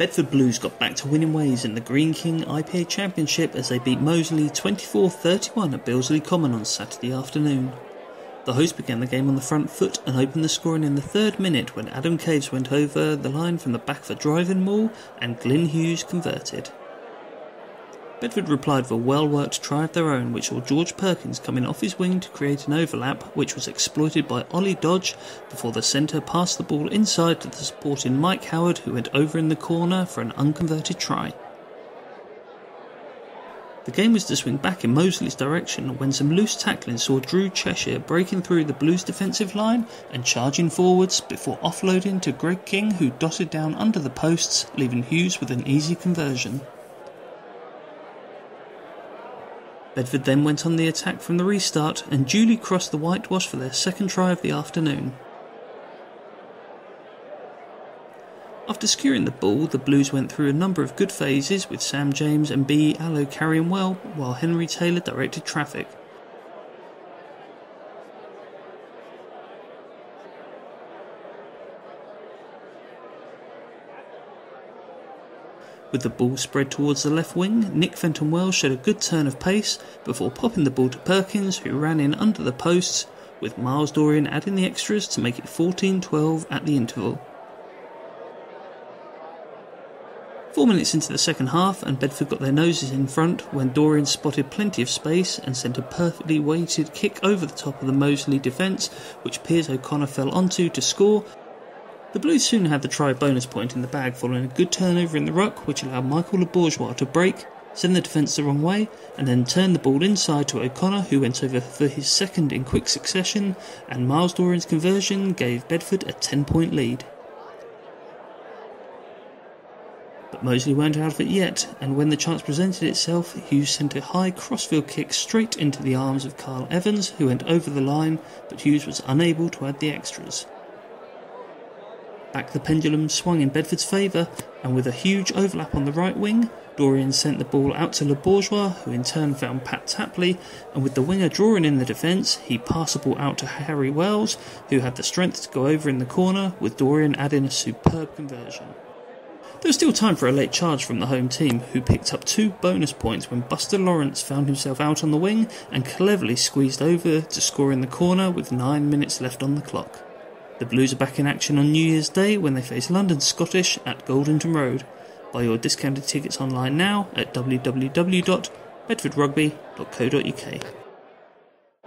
Bedford Blues got back to winning ways in the Greene King IPA Championship as they beat Moseley 24 31 at Billesley Common on Saturday afternoon. The hosts began the game on the front foot and opened the scoring in the third minute when Adam Caves went over the line from the back of a driving maul and Glyn Hughes converted. Bedford replied with a well worked try of their own, which saw George Perkins coming off his wing to create an overlap, which was exploited by Ollie Dodge before the centre passed the ball inside to the supporting Mike Howard, who went over in the corner for an unconverted try. The game was to swing back in Moseley's direction when some loose tackling saw Drew Cheshire breaking through the Blues' defensive line and charging forwards before offloading to Greg King, who dotted down under the posts, leaving Hughes with an easy conversion. Bedford then went on the attack from the restart and duly crossed the whitewash for their second try of the afternoon. After securing the ball, the Blues went through a number of good phases with Sam James and B. Allo carrying well, while Henry Taylor directed traffic. With the ball spread towards the left wing, Nick Fenton Wells showed a good turn of pace before popping the ball to Perkins, who ran in under the posts, with Myles Dorrian adding the extras to make it 14 12 at the interval. Four minutes into the second half, and Bedford got their noses in front when Dorrian spotted plenty of space and sent a perfectly weighted kick over the top of the Moseley defence, which Piers O'Conor fell onto to score the Blues soon had the try bonus point in the bag following a good turnover in the ruck, which allowed Michael Le Bourgeois to break, send the defence the wrong way, and then turn the ball inside to O'Conor, who went over for his second in quick succession, and Myles Dorrian's conversion gave Bedford a 10 point lead. But Moseley weren't out of it yet, and when the chance presented itself, Hughes sent a high crossfield kick straight into the arms of Carl Evans, who went over the line, but Hughes was unable to add the extras. Back the pendulum swung in Bedford's favour, and with a huge overlap on the right wing, Dorrian sent the ball out to Le Bourgeois, who in turn found Pat Tapley, and with the winger drawing in the defence, he passed the ball out to Harry Wells, who had the strength to go over in the corner, with Dorrian adding a superb conversion. There was still time for a late charge from the home team, who picked up two bonus points when Buster Lawrence found himself out on the wing and cleverly squeezed over to score in the corner with nine minutes left on the clock. The Blues are back in action on New Year's Day when they face London Scottish at Goldington Road. Buy your discounted tickets online now at www.bedfordrugby.co.uk.